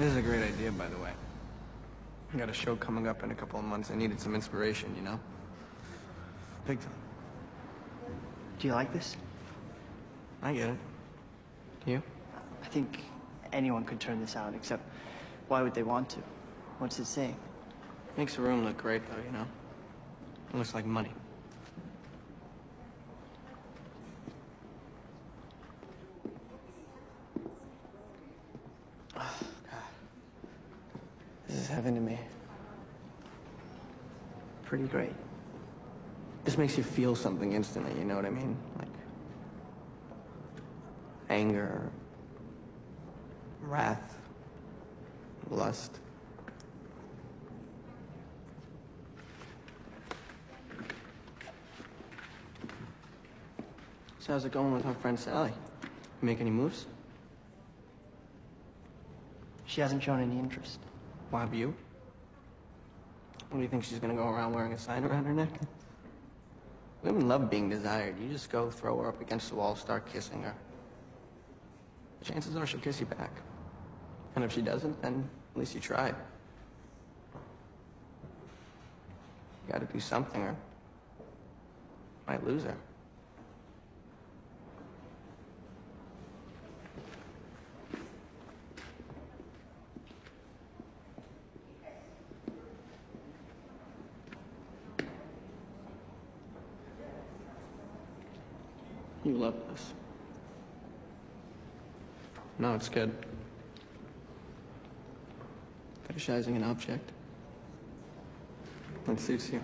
This is a great idea, by the way. I got a show coming up in a couple of months. I needed some inspiration, you know? Big time. Do you like this? I get it. You? I think anyone could turn this out, except why would they want to? What's it saying? Makes the room look great, though, you know? It looks like money. Oh, God. This is heaven to me. Pretty great. This makes you feel something instantly, you know what I mean? Like anger, wrath, lust. So how's it going with our friend Sally? Make any moves? She hasn't shown any interest. Why you? What do you think she's gonna go around wearing a sign around her neck? Women love being desired. You just go throw her up against the wall, start kissing her. Chances are she'll kiss you back. And if she doesn't, then at least you tried. You gotta do something or might lose her. You love this. No, it's good. Fetishizing an object. That suits you.